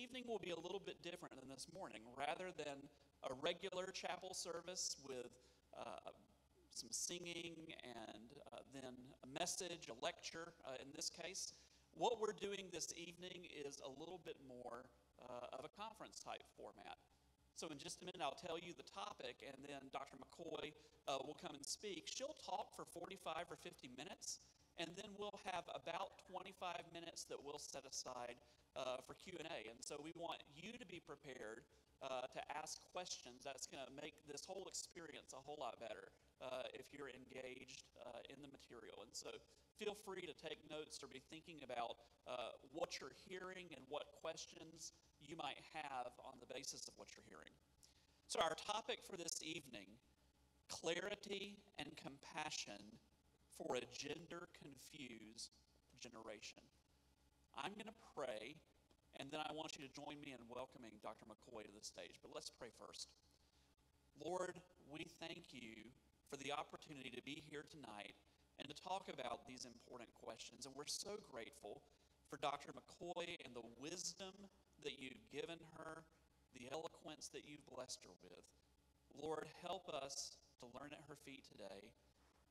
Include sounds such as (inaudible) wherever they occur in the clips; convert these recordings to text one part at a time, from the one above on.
evening will be a little bit different than this morning. Rather than a regular chapel service with uh, some singing and uh, then a message, a lecture uh, in this case, what we're doing this evening is a little bit more uh, of a conference type format. So, in just a minute, I'll tell you the topic, and then Dr. McCoy uh, will come and speak. She'll talk for 45 or 50 minutes, and then we'll have about 25 minutes that we'll set aside uh, for Q&A. And so we want you to be prepared uh, to ask questions. That's going to make this whole experience a whole lot better uh, if you're engaged uh, in the material. And so feel free to take notes or be thinking about uh, what you're hearing and what questions you might have on the basis of what you're hearing. So our topic for this evening, clarity and compassion for a gender confused generation. I'm going to pray, and then I want you to join me in welcoming Dr. McCoy to the stage. But let's pray first. Lord, we thank you for the opportunity to be here tonight and to talk about these important questions. And we're so grateful for Dr. McCoy and the wisdom that you've given her, the eloquence that you've blessed her with. Lord, help us to learn at her feet today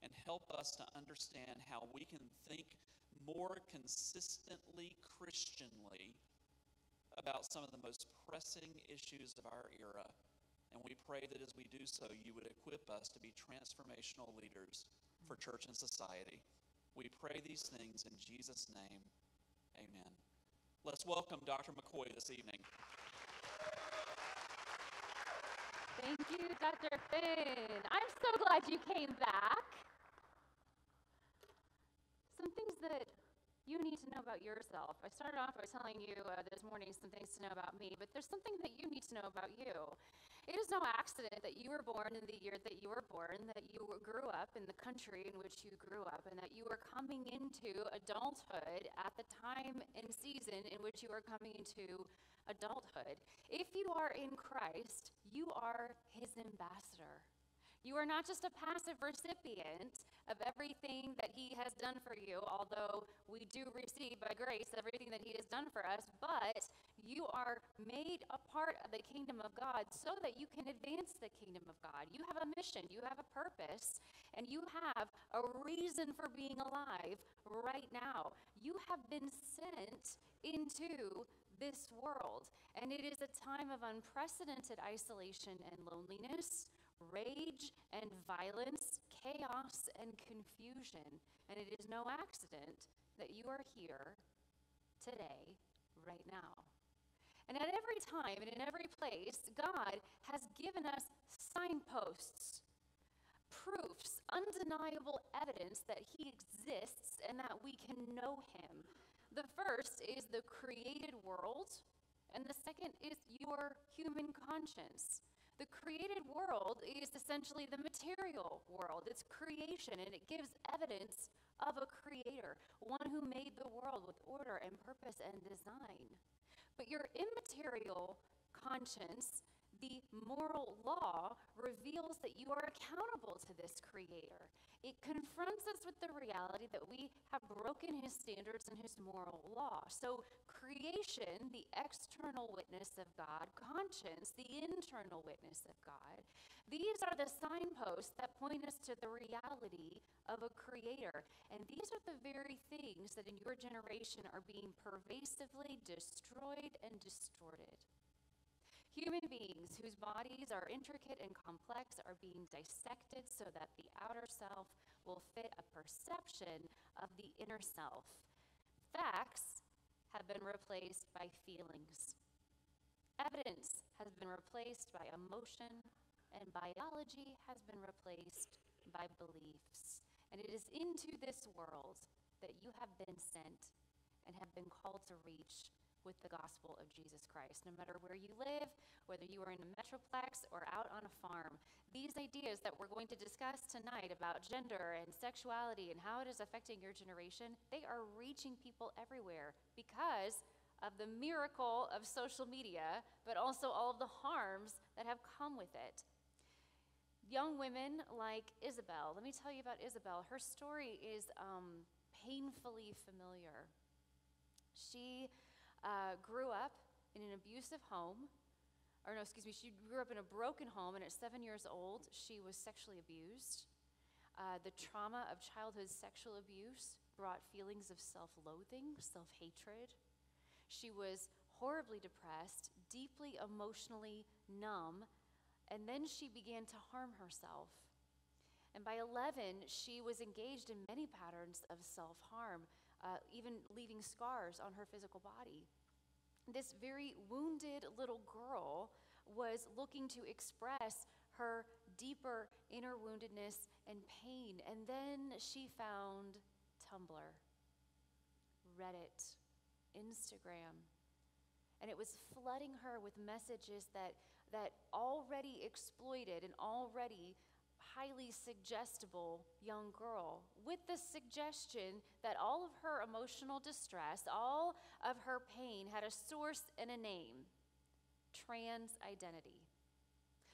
and help us to understand how we can think more consistently Christianly about some of the most pressing issues of our era. And we pray that as we do so, you would equip us to be transformational leaders for church and society. We pray these things in Jesus' name. Amen. Let's welcome Dr. McCoy this evening. Thank you, Dr. Finn. I'm so glad you came back some things that you need to know about yourself. I started off by telling you uh, this morning some things to know about me, but there's something that you need to know about you. It is no accident that you were born in the year that you were born, that you grew up in the country in which you grew up, and that you were coming into adulthood at the time and season in which you are coming into adulthood. If you are in Christ, you are his ambassador. You are not just a passive recipient of everything that He has done for you, although we do receive by grace everything that He has done for us, but you are made a part of the kingdom of God so that you can advance the kingdom of God. You have a mission, you have a purpose, and you have a reason for being alive right now. You have been sent into this world, and it is a time of unprecedented isolation and loneliness rage and violence, chaos and confusion. And it is no accident that you are here today, right now. And at every time and in every place, God has given us signposts, proofs, undeniable evidence that He exists and that we can know Him. The first is the created world, and the second is your human conscience. The created world is essentially the material world. It's creation, and it gives evidence of a creator, one who made the world with order and purpose and design. But your immaterial conscience the moral law reveals that you are accountable to this creator. It confronts us with the reality that we have broken his standards and his moral law. So, creation, the external witness of God, conscience, the internal witness of God, these are the signposts that point us to the reality of a creator. And these are the very things that in your generation are being pervasively destroyed and distorted. Human beings whose bodies are intricate and complex are being dissected so that the outer self will fit a perception of the inner self. Facts have been replaced by feelings. Evidence has been replaced by emotion, and biology has been replaced by beliefs. And it is into this world that you have been sent and have been called to reach with the gospel of Jesus Christ, no matter where you live, whether you are in a metroplex or out on a farm. These ideas that we're going to discuss tonight about gender and sexuality and how it is affecting your generation, they are reaching people everywhere because of the miracle of social media, but also all of the harms that have come with it. Young women like Isabel, let me tell you about Isabel. Her story is um, painfully familiar. She uh, grew up in an abusive home. Or, no, excuse me, she grew up in a broken home, and at seven years old, she was sexually abused. Uh, the trauma of childhood sexual abuse brought feelings of self loathing, self hatred. She was horribly depressed, deeply emotionally numb, and then she began to harm herself. And by 11, she was engaged in many patterns of self harm, uh, even leaving scars on her physical body. This very wounded little girl was looking to express her deeper inner woundedness and pain. And then she found Tumblr, Reddit, Instagram. And it was flooding her with messages that, that already exploited and already highly suggestible young girl with the suggestion that all of her emotional distress, all of her pain had a source and a name trans identity.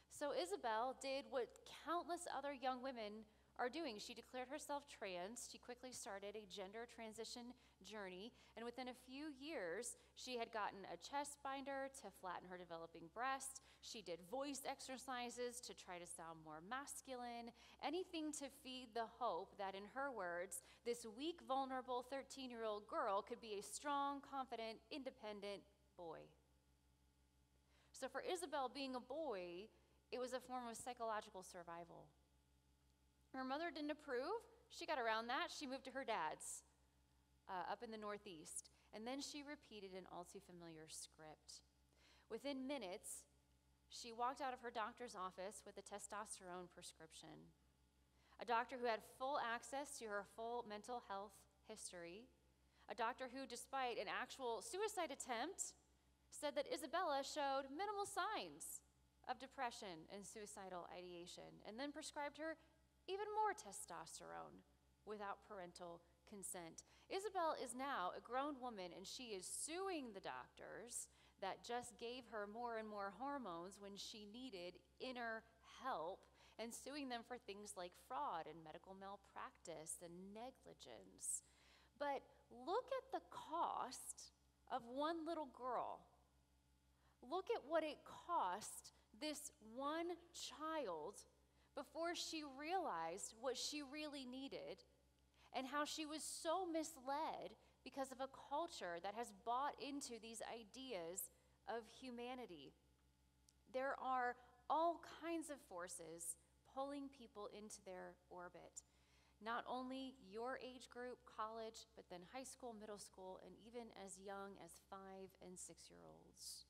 So Isabel did what countless other young women are doing. She declared herself trans. She quickly started a gender transition journey, and within a few years, she had gotten a chest binder to flatten her developing breast. She did voice exercises to try to sound more masculine, anything to feed the hope that, in her words, this weak, vulnerable 13 year old girl could be a strong, confident, independent boy. So, for Isabel, being a boy it was a form of psychological survival. Her mother didn't approve. She got around that. She moved to her dad's uh, up in the Northeast. And then she repeated an all too familiar script. Within minutes, she walked out of her doctor's office with a testosterone prescription. A doctor who had full access to her full mental health history. A doctor who, despite an actual suicide attempt, said that Isabella showed minimal signs of depression and suicidal ideation, and then prescribed her even more testosterone without parental consent. Isabel is now a grown woman and she is suing the doctors that just gave her more and more hormones when she needed inner help and suing them for things like fraud and medical malpractice and negligence. But look at the cost of one little girl. Look at what it cost this one child before she realized what she really needed and how she was so misled because of a culture that has bought into these ideas of humanity. There are all kinds of forces pulling people into their orbit. Not only your age group, college, but then high school, middle school, and even as young as five and six year olds.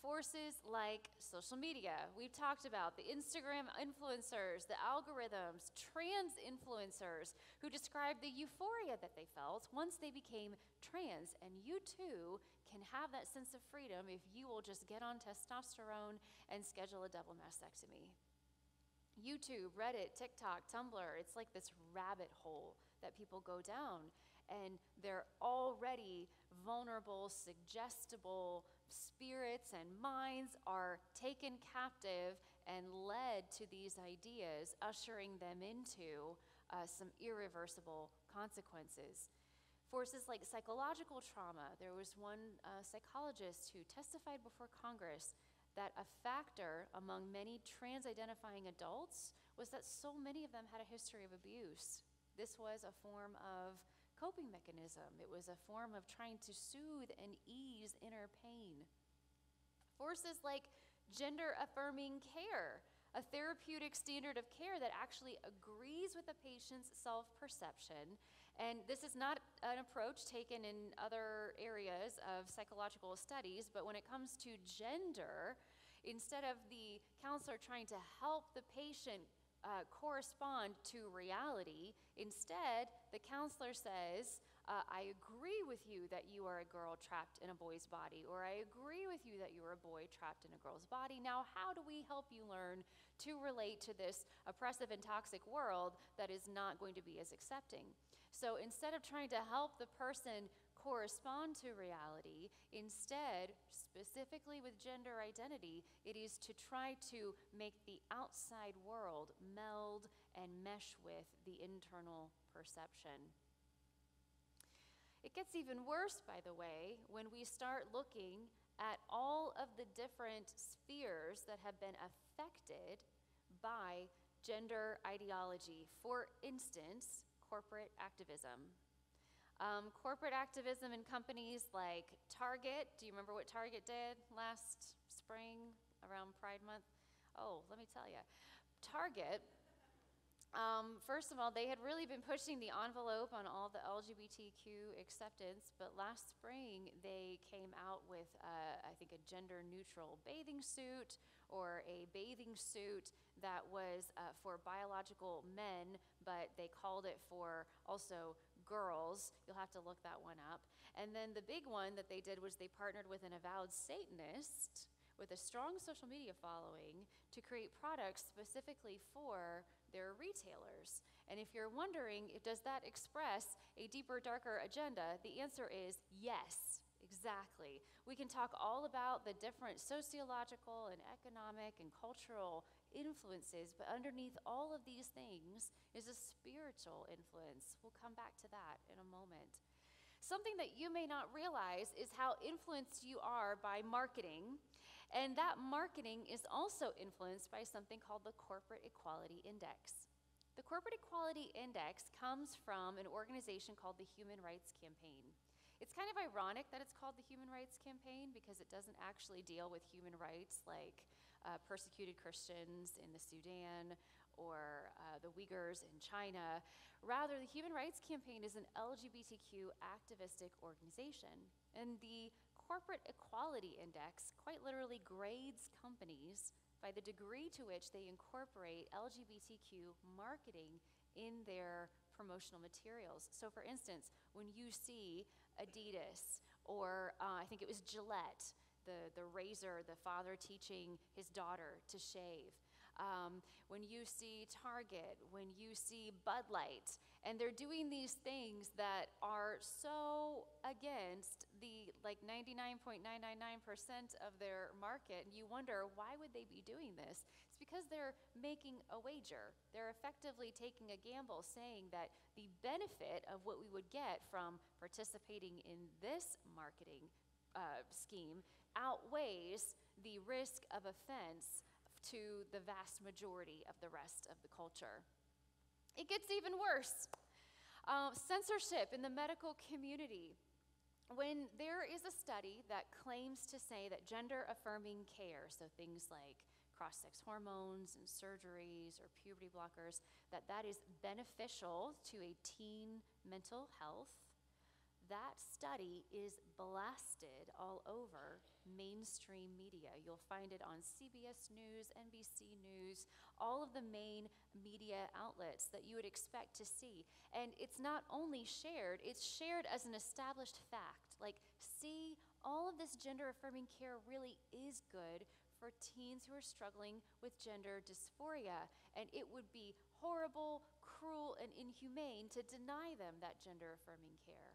Forces like social media, we've talked about the Instagram influencers, the algorithms, trans influencers who describe the euphoria that they felt once they became trans. And you too can have that sense of freedom if you will just get on testosterone and schedule a double mastectomy. YouTube, Reddit, TikTok, Tumblr, it's like this rabbit hole that people go down. And they're already vulnerable, suggestible, spirits and minds are taken captive and led to these ideas, ushering them into uh, some irreversible consequences. Forces like psychological trauma, there was one uh, psychologist who testified before Congress that a factor among many trans identifying adults was that so many of them had a history of abuse. This was a form of coping mechanism, it was a form of trying to soothe and ease inner pain. Forces like gender affirming care, a therapeutic standard of care that actually agrees with the patient's self perception. And this is not an approach taken in other areas of psychological studies, but when it comes to gender, instead of the counselor trying to help the patient uh, correspond to reality. Instead, the counselor says, uh, I agree with you that you are a girl trapped in a boy's body, or I agree with you that you're a boy trapped in a girl's body. Now, how do we help you learn to relate to this oppressive and toxic world that is not going to be as accepting? So instead of trying to help the person correspond to reality. Instead, specifically with gender identity, it is to try to make the outside world meld and mesh with the internal perception. It gets even worse, by the way, when we start looking at all of the different spheres that have been affected by gender ideology. For instance, corporate activism. Um, corporate activism in companies like Target. Do you remember what Target did last spring around Pride Month? Oh, let me tell you. Target um, first of all, they had really been pushing the envelope on all the LGBTQ acceptance, but last spring they came out with, uh, I think, a gender neutral bathing suit or a bathing suit that was uh, for biological men, but they called it for also girls. You'll have to look that one up. And then the big one that they did was they partnered with an avowed Satanist with a strong social media following to create products specifically for their retailers. And if you're wondering, if, does that express a deeper, darker agenda? The answer is yes, exactly. We can talk all about the different sociological and economic and cultural influences, but underneath all of these things is a spiritual influence. We'll come back to that in a moment. Something that you may not realize is how influenced you are by marketing and that marketing is also influenced by something called the Corporate Equality Index. The Corporate Equality Index comes from an organization called the Human Rights Campaign. It's kind of ironic that it's called the Human Rights Campaign because it doesn't actually deal with human rights like uh, persecuted Christians in the Sudan or uh, the Uyghurs in China. Rather, the Human Rights Campaign is an LGBTQ activistic organization. And the Corporate Equality Index quite literally grades companies by the degree to which they incorporate LGBTQ marketing in their promotional materials. So, for instance, when you see Adidas or uh, I think it was Gillette, the, the razor, the father teaching his daughter to shave, um, when you see Target, when you see Bud Light, and they're doing these things that are so against the like 99.999% of their market. And you wonder, why would they be doing this? It's because they're making a wager. They're effectively taking a gamble, saying that the benefit of what we would get from participating in this marketing uh, scheme outweighs the risk of offense to the vast majority of the rest of the culture. It gets even worse. Uh, censorship in the medical community. When there is a study that claims to say that gender affirming care, so things like cross sex hormones and surgeries or puberty blockers, that that is beneficial to a teen mental health, that study is blasted all over mainstream media. You'll find it on CBS News, NBC News, all of the main media outlets that you would expect to see. And it's not only shared, it's shared as an established fact. Like, see, all of this gender affirming care really is good for teens who are struggling with gender dysphoria. And it would be horrible, cruel, and inhumane to deny them that gender affirming care.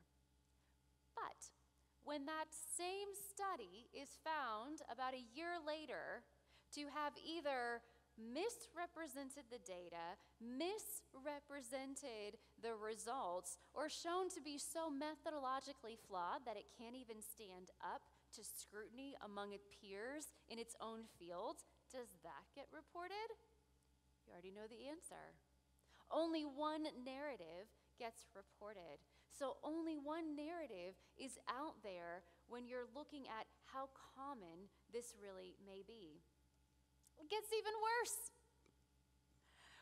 But when that same study is found about a year later to have either misrepresented the data, misrepresented the results, or shown to be so methodologically flawed that it can't even stand up to scrutiny among its peers in its own field, does that get reported? You already know the answer. Only one narrative gets reported. So only one narrative is out there when you're looking at how common this really may be. It gets even worse.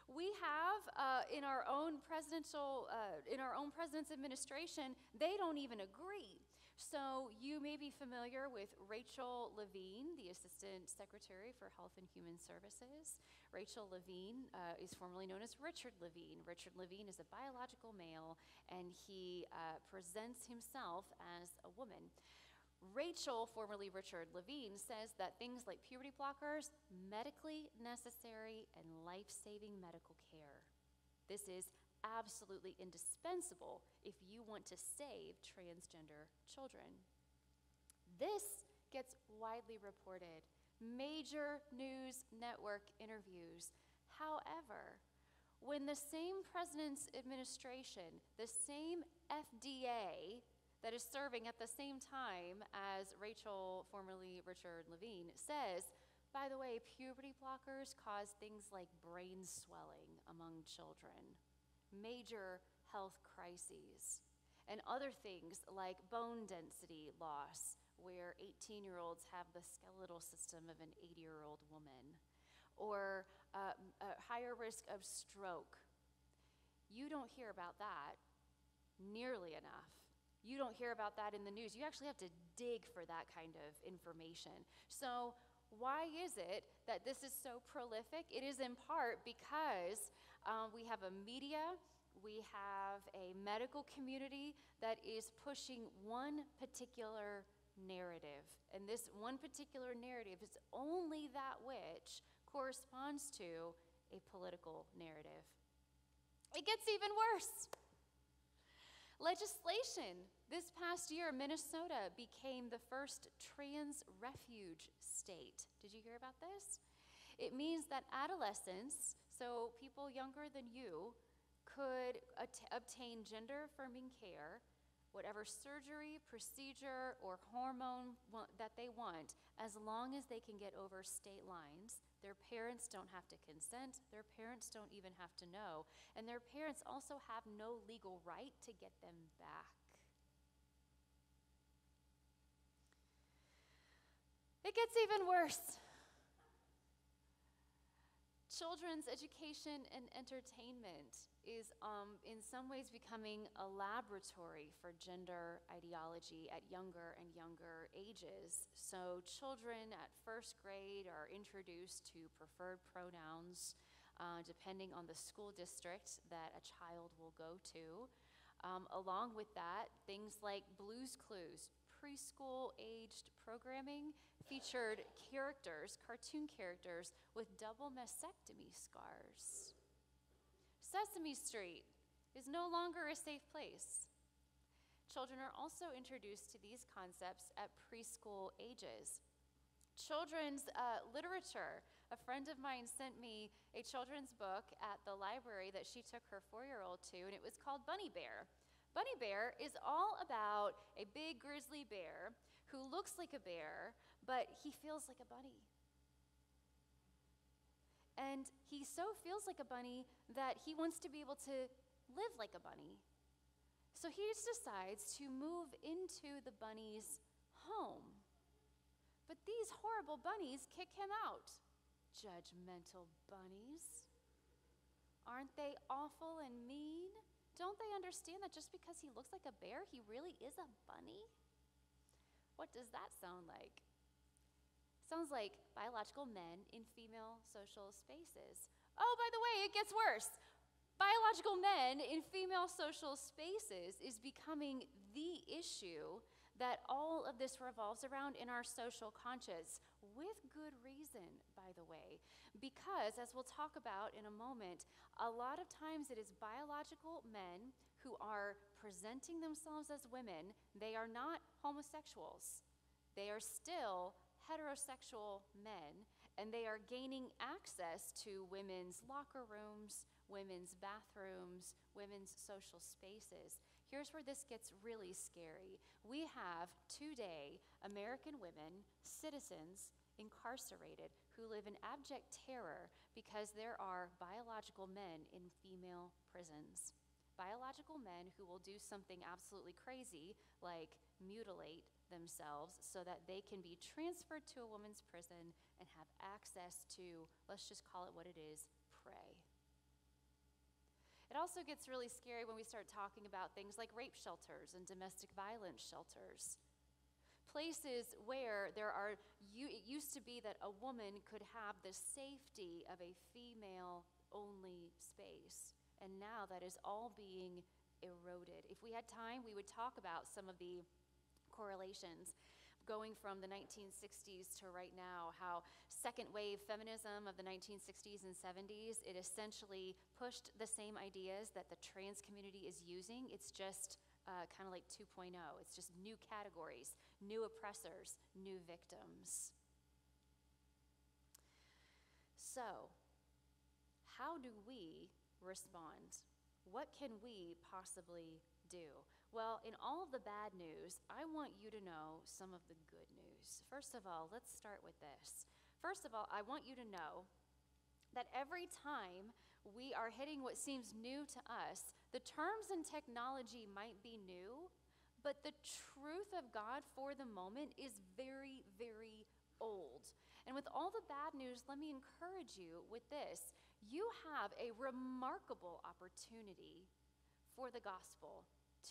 We have uh, in our own presidential, uh, in our own president's administration, they don't even agree. So you may be familiar with Rachel Levine, the Assistant Secretary for Health and Human Services. Rachel Levine uh, is formerly known as Richard Levine. Richard Levine is a biological male, and he uh, presents himself as a woman. Rachel, formerly Richard Levine, says that things like puberty blockers, medically necessary and life-saving medical care. This is absolutely indispensable if you want to save transgender children. This gets widely reported major news network interviews. However, when the same president's administration, the same FDA that is serving at the same time as Rachel, formerly Richard Levine, says, by the way, puberty blockers cause things like brain swelling among children, major health crises, and other things like bone density loss, where 18 year olds have the skeletal system of an 80 year old woman, or uh, a higher risk of stroke. You don't hear about that nearly enough. You don't hear about that in the news. You actually have to dig for that kind of information. So, why is it that this is so prolific? It is in part because um, we have a media, we have a medical community that is pushing one particular narrative. And this one particular narrative is only that which corresponds to a political narrative. It gets even worse. Legislation. This past year, Minnesota became the first trans refuge state. Did you hear about this? It means that adolescents, so people younger than you, could at- obtain gender affirming care, whatever surgery, procedure, or hormone wa- that they want, as long as they can get over state lines. Their parents don't have to consent, their parents don't even have to know, and their parents also have no legal right to get them back. It gets even worse. Children's education and entertainment is, um, in some ways, becoming a laboratory for gender ideology at younger and younger ages. So, children at first grade are introduced to preferred pronouns uh, depending on the school district that a child will go to. Um, along with that, things like Blues Clues, preschool aged programming featured characters, cartoon characters, with double mastectomy scars. Sesame Street is no longer a safe place. Children are also introduced to these concepts at preschool ages. Children's uh, literature. A friend of mine sent me a children's book at the library that she took her four year old to, and it was called Bunny Bear. Bunny Bear is all about a big grizzly bear who looks like a bear, but he feels like a bunny. And he so feels like a bunny that he wants to be able to live like a bunny. So he just decides to move into the bunny's home. But these horrible bunnies kick him out. Judgmental bunnies. Aren't they awful and mean? Don't they understand that just because he looks like a bear, he really is a bunny? What does that sound like? Sounds like biological men in female social spaces. Oh, by the way, it gets worse. Biological men in female social spaces is becoming the issue that all of this revolves around in our social conscience, with good reason, by the way. Because, as we'll talk about in a moment, a lot of times it is biological men who are presenting themselves as women. They are not homosexuals, they are still heterosexual men, and they are gaining access to women's locker rooms, women's bathrooms, women's social spaces. Here's where this gets really scary. We have today American women, citizens, incarcerated who live in abject terror because there are biological men in female prisons. Biological men who will do something absolutely crazy, like mutilate themselves, so that they can be transferred to a woman's prison and have access to, let's just call it what it is, prey. It also gets really scary when we start talking about things like rape shelters and domestic violence shelters. Places where there are, it used to be that a woman could have the safety of a female only space. And now that is all being eroded. If we had time, we would talk about some of the correlations going from the 1960s to right now, how second wave feminism of the 1960s and 70s, it essentially pushed the same ideas that the trans community is using. It's just uh, kind of like 2.0. It's just new categories, new oppressors, new victims. So, how do we respond? what can we possibly do? Well, in all of the bad news, I want you to know some of the good news. First of all, let's start with this. First of all, I want you to know that every time we are hitting what seems new to us, the terms and technology might be new, but the truth of God for the moment is very, very old. And with all the bad news, let me encourage you with this. You have a remarkable opportunity for the gospel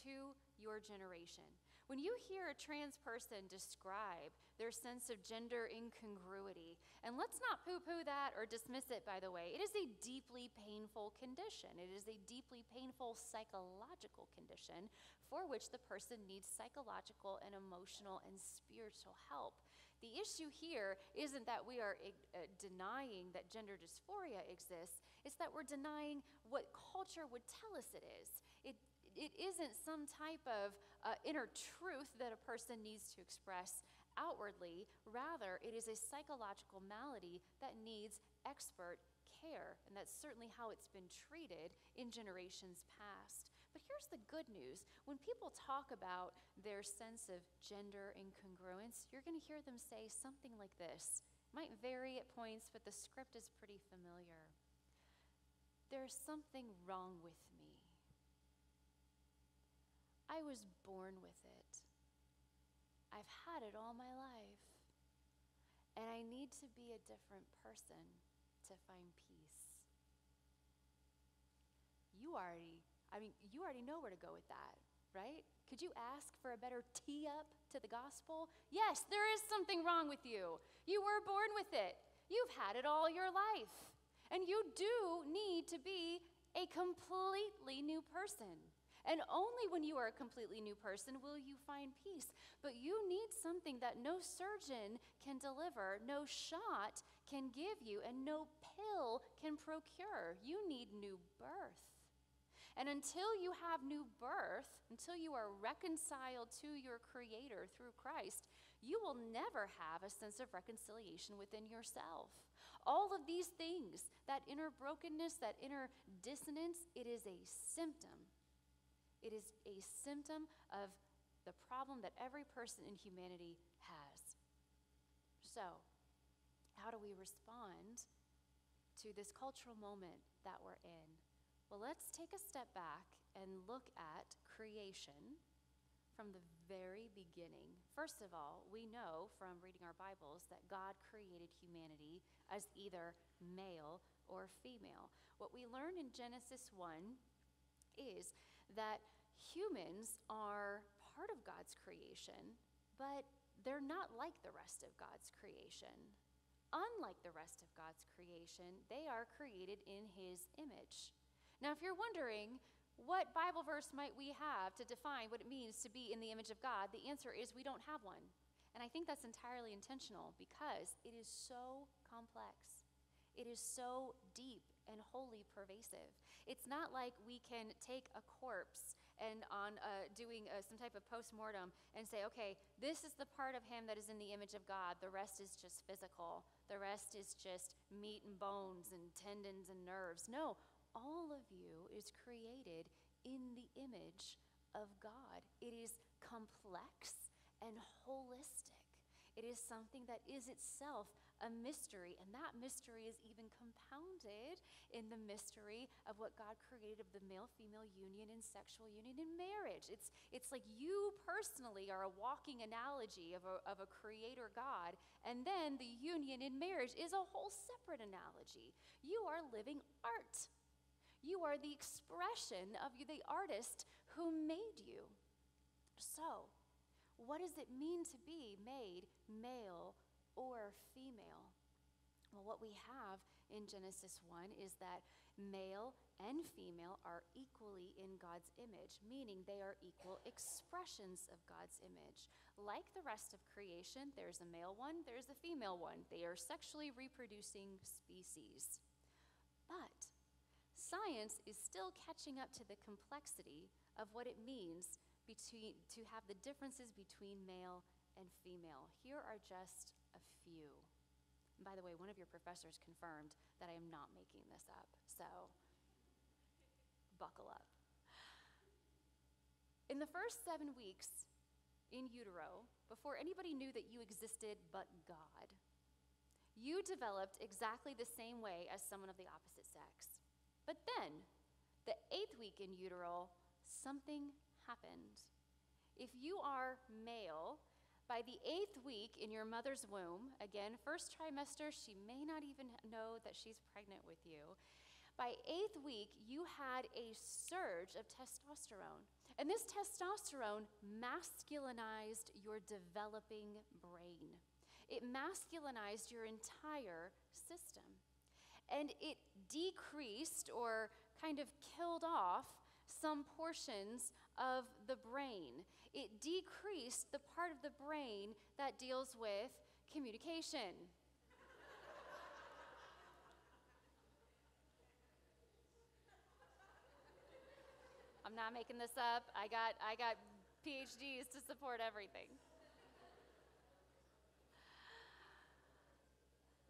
to your generation. When you hear a trans person describe their sense of gender incongruity, and let's not poo poo that or dismiss it, by the way, it is a deeply painful condition. It is a deeply painful psychological condition for which the person needs psychological and emotional and spiritual help. The issue here isn't that we are uh, denying that gender dysphoria exists, it's that we're denying what culture would tell us it is. It, it isn't some type of uh, inner truth that a person needs to express outwardly. Rather, it is a psychological malady that needs expert care. And that's certainly how it's been treated in generations past. But here's the good news when people talk about their sense of gender incongruence, you're going to hear them say something like this. It might vary at points, but the script is pretty familiar. There's something wrong with me. I was born with it. I've had it all my life. And I need to be a different person to find peace. You already, I mean, you already know where to go with that, right? Could you ask for a better tee up to the gospel? Yes, there is something wrong with you. You were born with it, you've had it all your life. And you do need to be a completely new person. And only when you are a completely new person will you find peace. But you need something that no surgeon can deliver, no shot can give you, and no pill can procure. You need new birth. And until you have new birth, until you are reconciled to your Creator through Christ, you will never have a sense of reconciliation within yourself. All of these things, that inner brokenness, that inner dissonance, it is a symptom it is a symptom of the problem that every person in humanity has. So, how do we respond to this cultural moment that we're in? Well, let's take a step back and look at creation from the very beginning. First of all, we know from reading our Bibles that God created humanity as either male or female. What we learn in Genesis 1 is that humans are part of God's creation, but they're not like the rest of God's creation. Unlike the rest of God's creation, they are created in His image. Now, if you're wondering, what Bible verse might we have to define what it means to be in the image of God? The answer is we don't have one. And I think that's entirely intentional because it is so complex. It is so deep and wholly pervasive. It's not like we can take a corpse and on uh, doing uh, some type of post-mortem and say, okay, this is the part of him that is in the image of God. The rest is just physical. The rest is just meat and bones and tendons and nerves. No, all of you is created in the image of God. It is complex and holistic. It is something that is itself a mystery, and that mystery is even compounded in the mystery of what God created of the male female union and sexual union in marriage. It's, it's like you personally are a walking analogy of a, of a creator God, and then the union in marriage is a whole separate analogy. You are living art. You are the expression of the artist who made you. So, what does it mean to be made male or female. Well, what we have in Genesis 1 is that male and female are equally in God's image, meaning they are equal expressions of God's image. Like the rest of creation, there's a male one, there's a female one. They are sexually reproducing species. But science is still catching up to the complexity of what it means between, to have the differences between male and female. Here are just few. And by the way, one of your professors confirmed that I am not making this up. So, buckle up. In the first seven weeks in utero, before anybody knew that you existed but God, you developed exactly the same way as someone of the opposite sex. But then, the eighth week in utero, something happened. If you are male, by the eighth week in your mother's womb, again, first trimester, she may not even know that she's pregnant with you. By eighth week, you had a surge of testosterone. And this testosterone masculinized your developing brain. It masculinized your entire system. And it decreased or kind of killed off some portions of the brain. It decreased the part of the brain that deals with communication. I'm not making this up. I got, I got PhDs to support everything.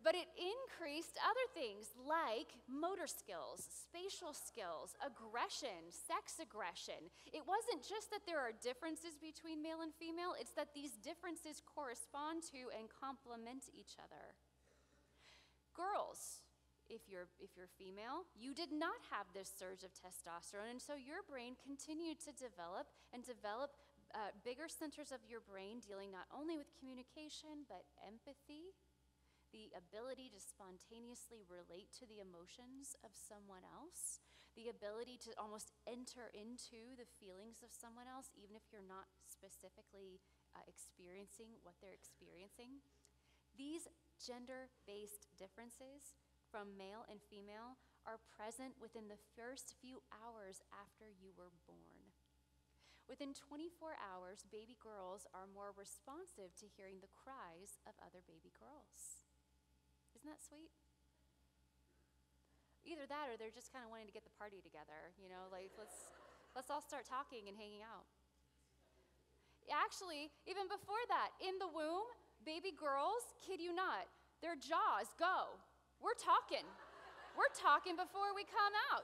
But it increased other things like motor skills, spatial skills, aggression, sex aggression. It wasn't just that there are differences between male and female, it's that these differences correspond to and complement each other. Girls, if you're, if you're female, you did not have this surge of testosterone, and so your brain continued to develop and develop uh, bigger centers of your brain dealing not only with communication, but empathy, the ability to spontaneously relate to the emotions of someone else, the ability to almost enter into the feelings of someone else, even if you're not specifically uh, experiencing what they're experiencing. These gender based differences from male and female are present within the first few hours after you were born. Within 24 hours, baby girls are more responsive to hearing the cries of other baby girls. Isn't that sweet? Either that or they're just kind of wanting to get the party together, you know, like let's let's all start talking and hanging out. Actually, even before that, in the womb, baby girls, kid you not, their jaws go. We're talking. We're talking before we come out.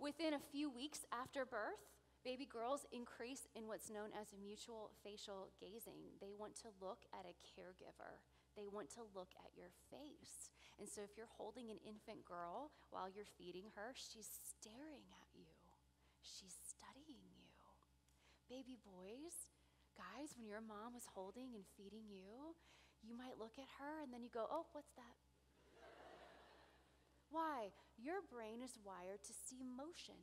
Within a few weeks after birth, Baby girls increase in what's known as a mutual facial gazing. They want to look at a caregiver. They want to look at your face. And so if you're holding an infant girl while you're feeding her, she's staring at you. She's studying you. Baby boys, guys, when your mom was holding and feeding you, you might look at her and then you go, "Oh, what's that?" (laughs) Why? Your brain is wired to see motion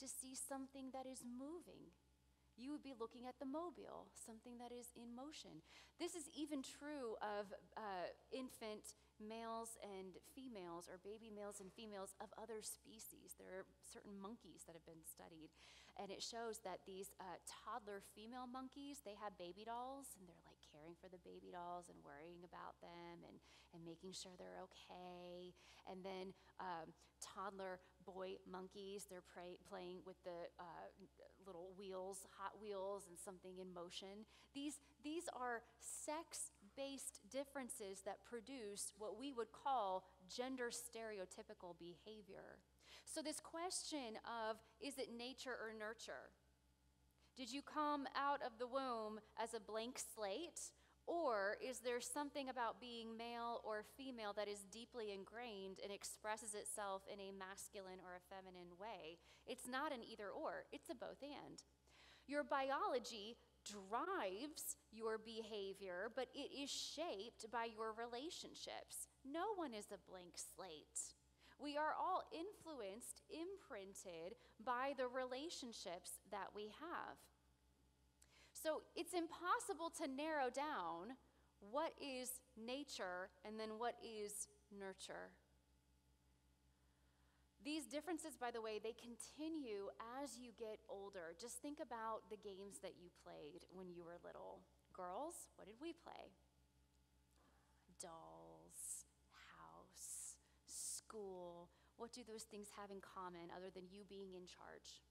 to see something that is moving. You would be looking at the mobile, something that is in motion. This is even true of uh, infant males and females, or baby males and females of other species. There are certain monkeys that have been studied, and it shows that these uh, toddler female monkeys they have baby dolls, and they're like caring for the baby dolls and worrying about them and, and making sure they're okay. And then um, toddler boy monkeys. They're pray, playing with the uh, little wheels, Hot Wheels, and something in motion. These, these are sex based differences that produce what we would call gender stereotypical behavior. So, this question of is it nature or nurture? Did you come out of the womb as a blank slate? Or is there something about being male or female that is deeply ingrained and expresses itself in a masculine or a feminine way? It's not an either or, it's a both and. Your biology drives your behavior, but it is shaped by your relationships. No one is a blank slate. We are all influenced, imprinted by the relationships that we have. So it's impossible to narrow down what is nature and then what is nurture. These differences, by the way, they continue as you get older. Just think about the games that you played when you were little. Girls, what did we play? Dolls, house, school. What do those things have in common other than you being in charge?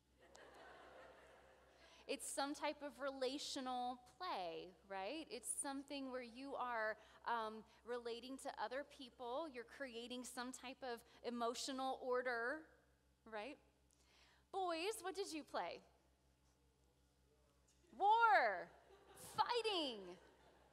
It's some type of relational play, right? It's something where you are um, relating to other people, you're creating some type of emotional order, right? Boys, what did you play? War, fighting,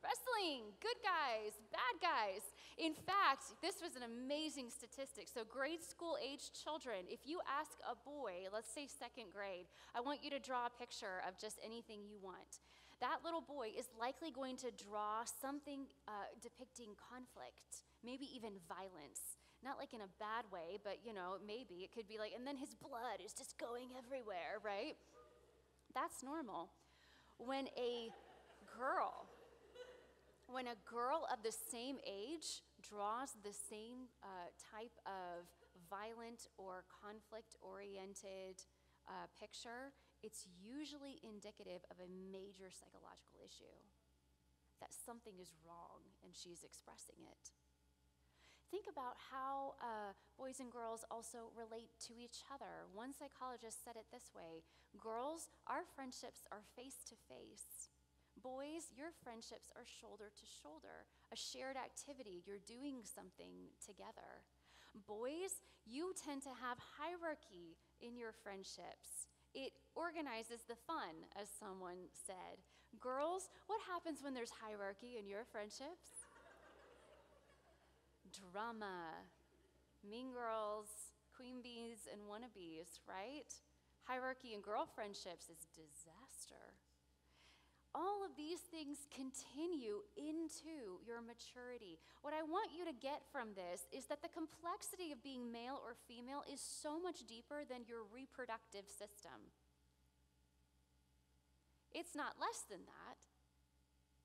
wrestling, good guys, bad guys. In fact, this was an amazing statistic. So, grade school age children, if you ask a boy, let's say second grade, I want you to draw a picture of just anything you want. That little boy is likely going to draw something uh, depicting conflict, maybe even violence. Not like in a bad way, but you know, maybe it could be like, and then his blood is just going everywhere, right? That's normal. When a girl, when a girl of the same age draws the same uh, type of violent or conflict oriented uh, picture, it's usually indicative of a major psychological issue. That something is wrong and she's expressing it. Think about how uh, boys and girls also relate to each other. One psychologist said it this way Girls, our friendships are face to face. Boys, your friendships are shoulder to shoulder, a shared activity. You're doing something together. Boys, you tend to have hierarchy in your friendships. It organizes the fun, as someone said. Girls, what happens when there's hierarchy in your friendships? drama, mean girls, queen bees, and wannabes, right? Hierarchy in girl friendships is disaster. All of these things continue into your maturity. What I want you to get from this is that the complexity of being male or female is so much deeper than your reproductive system. It's not less than that,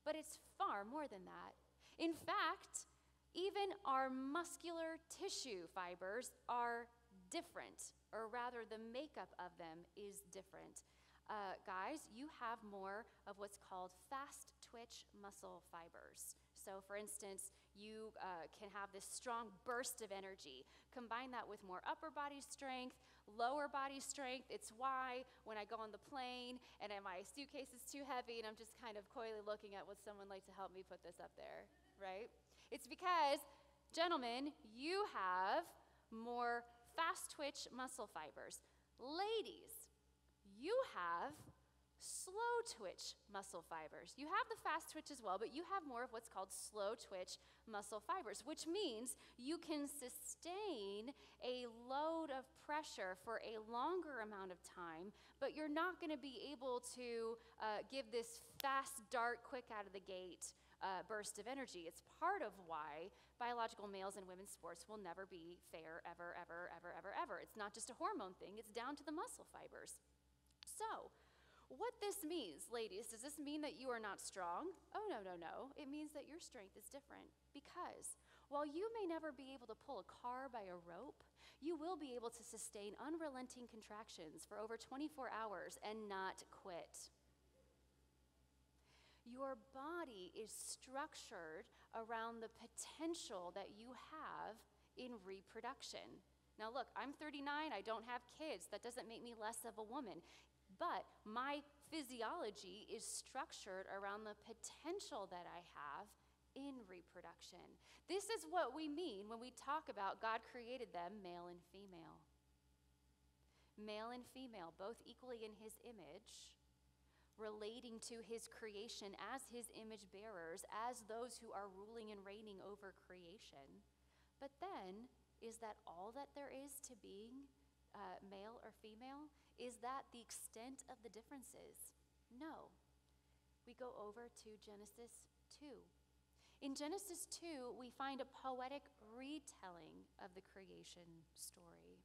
but it's far more than that. In fact, even our muscular tissue fibers are different, or rather, the makeup of them is different. Uh, guys, you have more of what's called fast twitch muscle fibers. So, for instance, you uh, can have this strong burst of energy. Combine that with more upper body strength, lower body strength. It's why when I go on the plane and my suitcase is too heavy and I'm just kind of coyly looking at, would someone like to help me put this up there, right? It's because, gentlemen, you have more fast twitch muscle fibers. Ladies, you have slow twitch muscle fibers. You have the fast twitch as well, but you have more of what's called slow twitch muscle fibers, which means you can sustain a load of pressure for a longer amount of time, but you're not going to be able to uh, give this fast dart quick out of the gate uh, burst of energy. It's part of why biological males and women's sports will never be fair ever, ever, ever, ever, ever. It's not just a hormone thing, it's down to the muscle fibers. So, what this means, ladies, does this mean that you are not strong? Oh, no, no, no. It means that your strength is different because while you may never be able to pull a car by a rope, you will be able to sustain unrelenting contractions for over 24 hours and not quit. Your body is structured around the potential that you have in reproduction. Now, look, I'm 39, I don't have kids. That doesn't make me less of a woman. But my physiology is structured around the potential that I have in reproduction. This is what we mean when we talk about God created them male and female. Male and female, both equally in his image relating to his creation as his image bearers, as those who are ruling and reigning over creation. But then, is that all that there is to being uh, male or female? Is that the extent of the differences? No. We go over to Genesis 2. In Genesis 2, we find a poetic retelling of the creation story.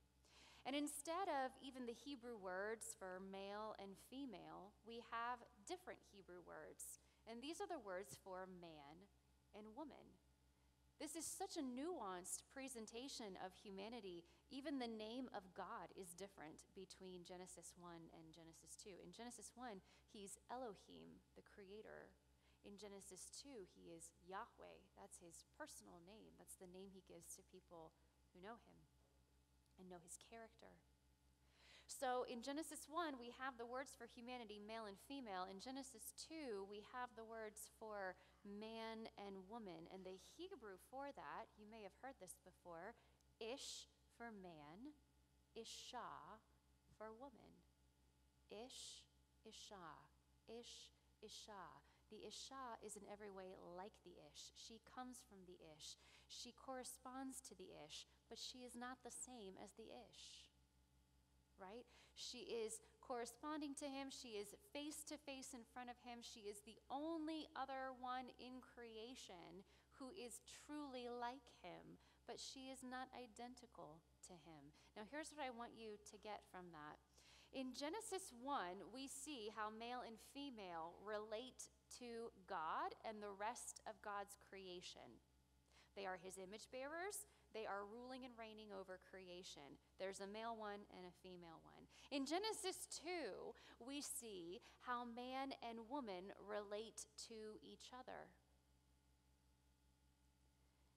And instead of even the Hebrew words for male and female, we have different Hebrew words. And these are the words for man and woman. This is such a nuanced presentation of humanity. Even the name of God is different between Genesis 1 and Genesis 2. In Genesis 1, he's Elohim, the creator. In Genesis 2, he is Yahweh. That's his personal name. That's the name he gives to people who know him and know his character. So in Genesis 1, we have the words for humanity, male and female. In Genesis 2, we have the words for man and woman. And the Hebrew for that, you may have heard this before, ish for man, isha for woman. Ish, isha, ish, isha. The Isha is in every way like the Ish. She comes from the Ish. She corresponds to the Ish, but she is not the same as the Ish. Right? She is corresponding to him. She is face to face in front of him. She is the only other one in creation who is truly like him, but she is not identical to him. Now, here's what I want you to get from that. In Genesis 1, we see how male and female relate to God and the rest of God's creation. They are his image bearers. They are ruling and reigning over creation. There's a male one and a female one. In Genesis 2, we see how man and woman relate to each other.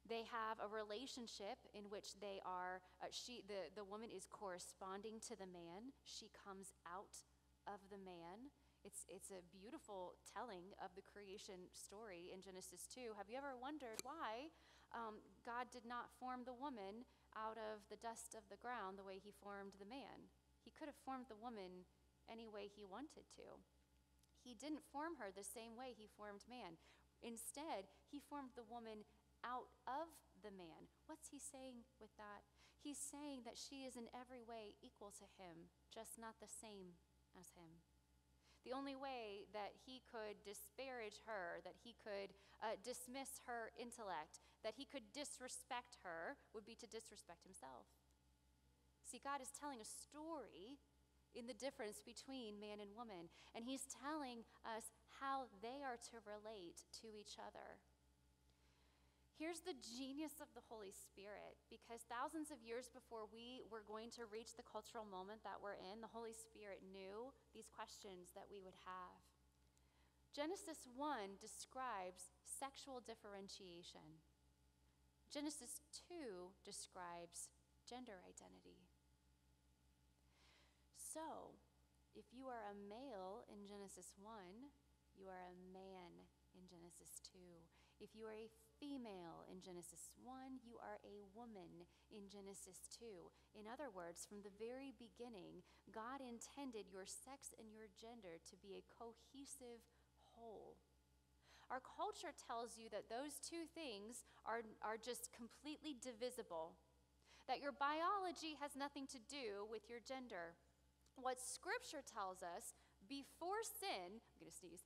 They have a relationship in which they are, uh, she, the, the woman is corresponding to the man. She comes out of the man. It's, it's a beautiful telling of the creation story in Genesis 2. Have you ever wondered why um, God did not form the woman out of the dust of the ground the way he formed the man? He could have formed the woman any way he wanted to. He didn't form her the same way he formed man. Instead, he formed the woman out of the man. What's he saying with that? He's saying that she is in every way equal to him, just not the same as him. The only way that he could disparage her, that he could uh, dismiss her intellect, that he could disrespect her, would be to disrespect himself. See, God is telling a story in the difference between man and woman, and he's telling us how they are to relate to each other. Here's the genius of the Holy Spirit because thousands of years before we were going to reach the cultural moment that we're in, the Holy Spirit knew these questions that we would have. Genesis 1 describes sexual differentiation, Genesis 2 describes gender identity. So, if you are a male in Genesis 1, you are a man in Genesis 2. If you are a female in Genesis 1, you are a woman in Genesis 2. In other words, from the very beginning, God intended your sex and your gender to be a cohesive whole. Our culture tells you that those two things are, are just completely divisible, that your biology has nothing to do with your gender. What Scripture tells us before sin, I'm going to sneeze.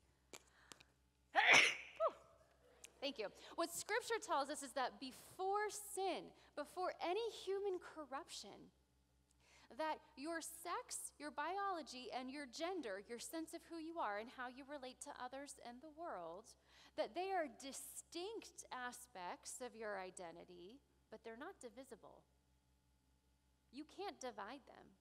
Thank you. What scripture tells us is that before sin, before any human corruption, that your sex, your biology, and your gender, your sense of who you are and how you relate to others and the world, that they are distinct aspects of your identity, but they're not divisible. You can't divide them.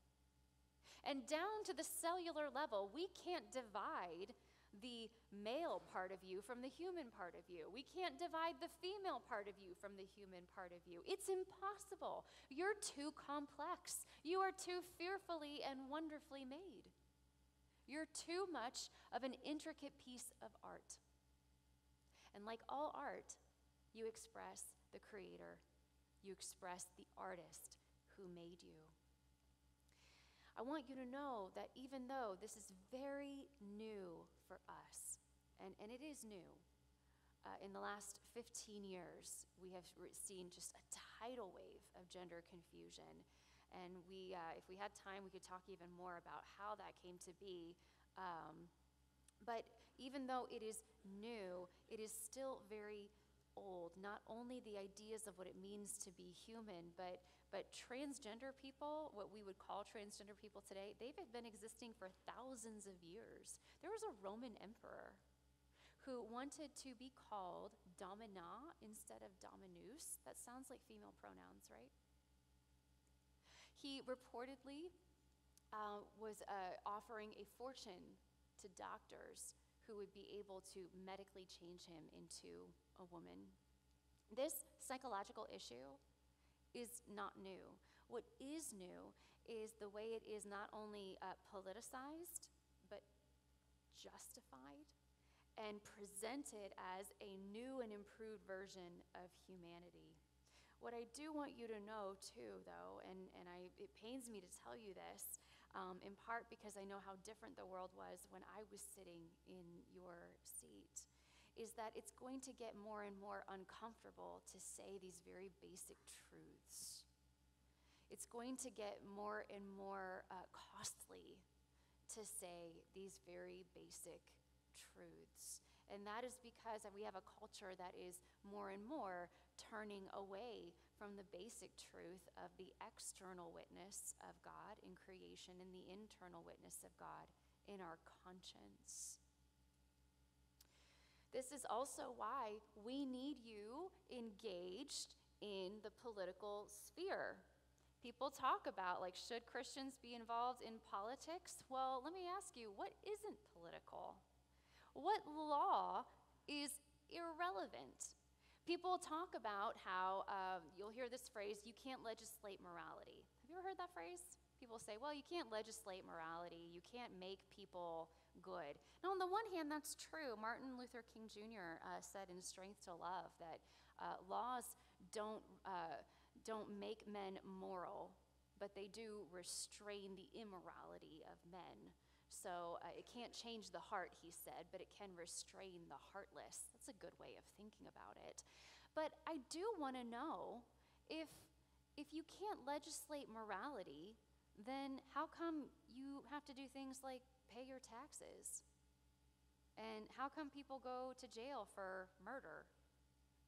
And down to the cellular level, we can't divide the male part of you from the human part of you. We can't divide the female part of you from the human part of you. It's impossible. You're too complex. You are too fearfully and wonderfully made. You're too much of an intricate piece of art. And like all art, you express the creator, you express the artist who made you. I want you to know that even though this is very new for us, and, and it is new, uh, in the last 15 years, we have seen just a tidal wave of gender confusion. And we, uh, if we had time, we could talk even more about how that came to be. Um, but even though it is new, it is still very old. Not only the ideas of what it means to be human, but but transgender people, what we would call transgender people today, they've been existing for thousands of years. There was a Roman emperor who wanted to be called Domina instead of Dominus. That sounds like female pronouns, right? He reportedly uh, was uh, offering a fortune to doctors who would be able to medically change him into a woman. This psychological issue is not new. What is new is the way it is not only uh, politicized, but justified and presented as a new and improved version of humanity. What I do want you to know, too, though, and, and I, it pains me to tell you this, um, in part because I know how different the world was when I was sitting in your seat, is that it's going to get more and more uncomfortable to say these very basic truths. It's going to get more and more uh, costly to say these very basic truths. And that is because we have a culture that is more and more turning away from the basic truth of the external witness of God in creation and the internal witness of God in our conscience. This is also why we need you engaged in the political sphere. People talk about, like, should Christians be involved in politics? Well, let me ask you, what isn't political? What law is irrelevant? People talk about how, um, you'll hear this phrase, you can't legislate morality. Have you ever heard that phrase? People say, well, you can't legislate morality, you can't make people good. Now, on the one hand, that's true. Martin Luther King Jr. Uh, said in Strength to Love that uh, laws don't, uh, don't make men moral, but they do restrain the immorality of men. So uh, it can't change the heart, he said, but it can restrain the heartless. That's a good way of thinking about it. But I do want to know if, if you can't legislate morality, then how come you have to do things like pay your taxes? And how come people go to jail for murder?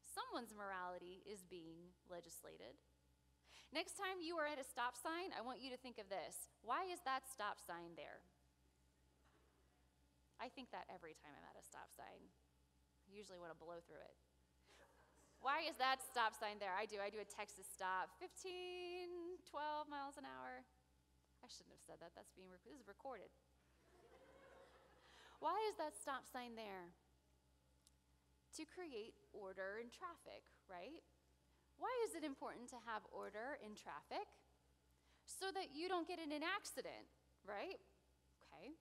Someone's morality is being legislated. Next time you are at a stop sign, I want you to think of this. Why is that stop sign there? I think that every time I'm at a stop sign. I usually want to blow through it. Why is that stop sign there? I do. I do a Texas stop, 15, 12 miles an hour. I shouldn't have said that. That's being rec- this is recorded. Why is that stop sign there? To create order in traffic, right? Why is it important to have order in traffic? So that you don't get in an accident, right? Okay.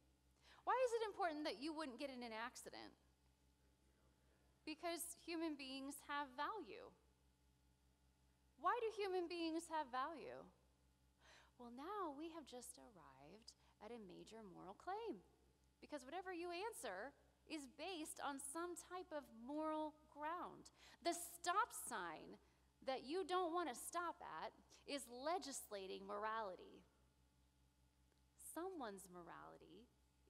Why is it important that you wouldn't get in an accident? Because human beings have value. Why do human beings have value? Well, now we have just arrived at a major moral claim. Because whatever you answer is based on some type of moral ground. The stop sign that you don't want to stop at is legislating morality. Someone's morality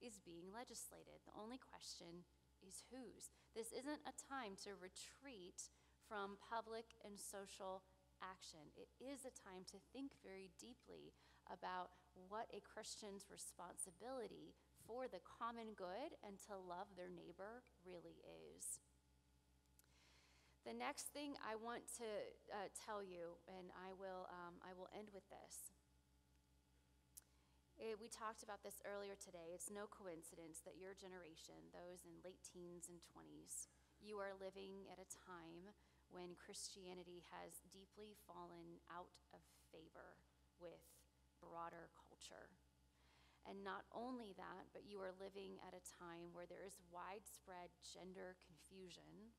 is being legislated. The only question is whose. This isn't a time to retreat from public and social action. It is a time to think very deeply about what a Christian's responsibility for the common good and to love their neighbor really is. The next thing I want to uh, tell you, and I will, um, I will end with this. It, we talked about this earlier today. It's no coincidence that your generation, those in late teens and 20s, you are living at a time when Christianity has deeply fallen out of favor with broader culture. And not only that, but you are living at a time where there is widespread gender confusion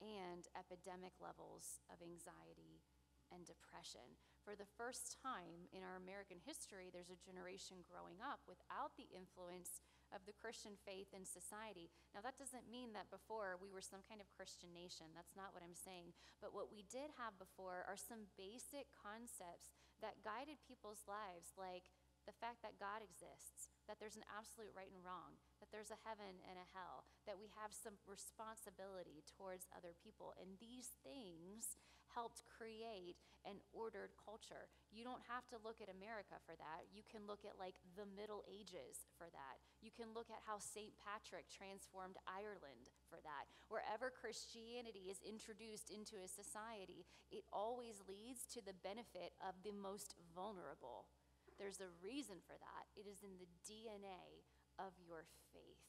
and epidemic levels of anxiety and depression. For the first time in our American history, there's a generation growing up without the influence of the Christian faith in society. Now, that doesn't mean that before we were some kind of Christian nation. That's not what I'm saying. But what we did have before are some basic concepts that guided people's lives, like the fact that God exists, that there's an absolute right and wrong, that there's a heaven and a hell, that we have some responsibility towards other people. And these things helped create an ordered culture. You don't have to look at America for that. You can look at like the Middle Ages for that. You can look at how St. Patrick transformed Ireland for that. Wherever Christianity is introduced into a society, it always leads to the benefit of the most vulnerable. There's a reason for that. It is in the DNA of your faith.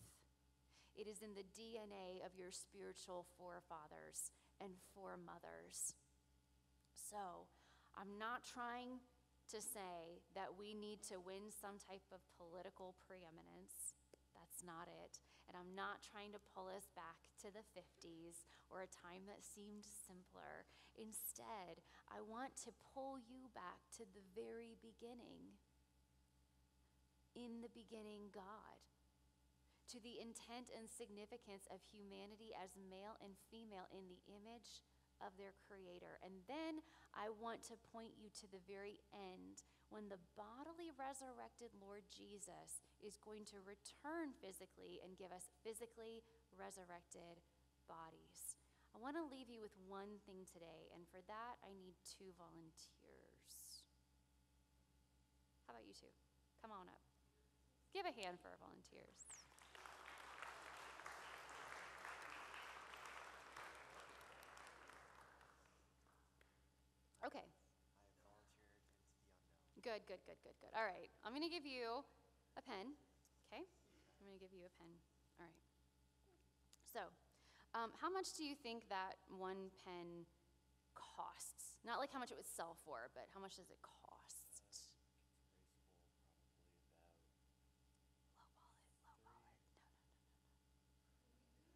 It is in the DNA of your spiritual forefathers and foremothers. So, I'm not trying to say that we need to win some type of political preeminence. That's not it. And I'm not trying to pull us back to the 50s or a time that seemed simpler. Instead, I want to pull you back to the very beginning. In the beginning, God. To the intent and significance of humanity as male and female in the image of their Creator. And then I want to point you to the very end when the bodily resurrected Lord Jesus is going to return physically and give us physically resurrected bodies. I want to leave you with one thing today, and for that, I need two volunteers. How about you two? Come on up. Give a hand for our volunteers. Okay. Good, good, good, good, good. All right. I'm going to give you a pen. Okay? I'm going to give you a pen. All right. So, um, how much do you think that one pen costs? Not like how much it would sell for, but how much does it cost? Lowball it, lowball it.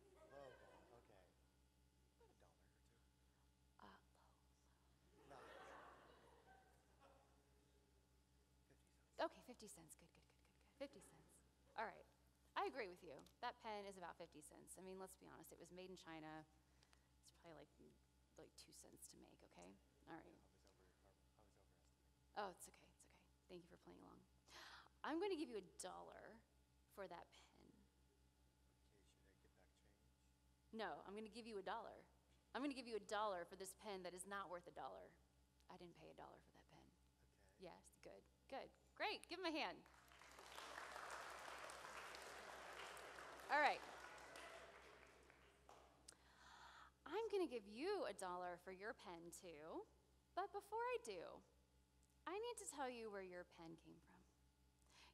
No, no, no, no. Uh, low. Okay, 50 cents. Good, good, good, good, good. 50 cents. All right. I agree with you. That pen is about 50 cents. I mean, let's be honest. It was made in China. It's probably like like 2 cents to make, okay? All right. Oh, it's okay. It's okay. Thank you for playing along. I'm going to give you a dollar for that pen. No, I'm going to give you a dollar. I'm going to give you a dollar for this pen that is not worth a dollar. I didn't pay a dollar for that pen. Yes, good, good, great. Give him a hand. All right. I'm going to give you a dollar for your pen too. But before I do, I need to tell you where your pen came from.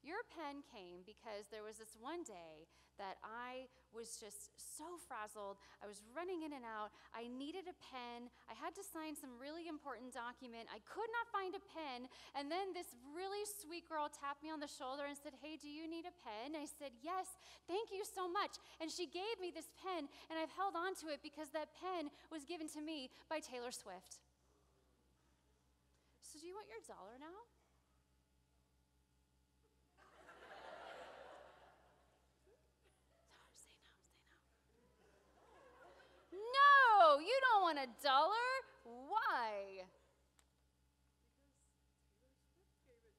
Your pen came because there was this one day that I was just so frazzled. I was running in and out. I needed a pen. I had to sign some really important document. I could not find a pen. And then this really sweet girl tapped me on the shoulder and said, Hey, do you need a pen? I said, Yes, thank you so much. And she gave me this pen, and I've held on to it because that pen was given to me by Taylor Swift. So, do you want your dollar now? Say no, say no. You don't want a dollar. Why?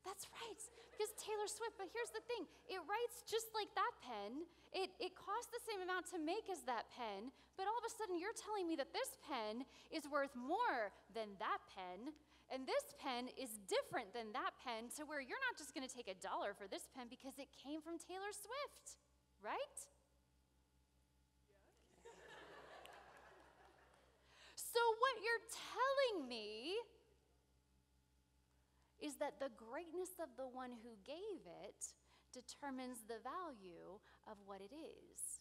That's right, because Taylor Swift. But here's the thing it writes just like that pen. It, it costs the same amount to make as that pen, but all of a sudden you're telling me that this pen is worth more than that pen. And this pen is different than that pen, to where you're not just going to take a dollar for this pen because it came from Taylor Swift, right? So, what you're telling me is that the greatness of the one who gave it determines the value of what it is.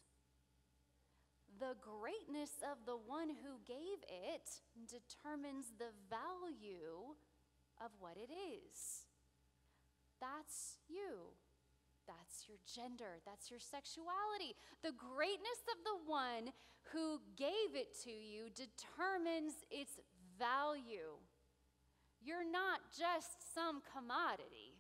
The greatness of the one who gave it determines the value of what it is. That's you. That's your gender. That's your sexuality. The greatness of the one who gave it to you determines its value. You're not just some commodity,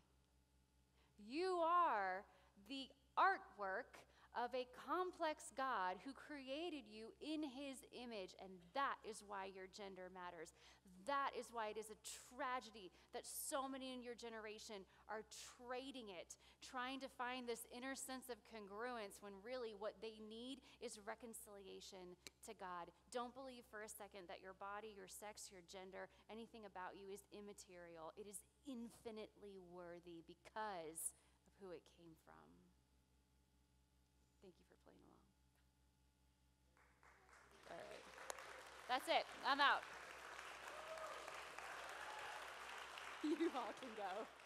you are the artwork of a complex God who created you in his image, and that is why your gender matters. That is why it is a tragedy that so many in your generation are trading it, trying to find this inner sense of congruence when really what they need is reconciliation to God. Don't believe for a second that your body, your sex, your gender, anything about you is immaterial. It is infinitely worthy because of who it came from. Thank you for playing along. All right. That's it. I'm out. (laughs) You all can go.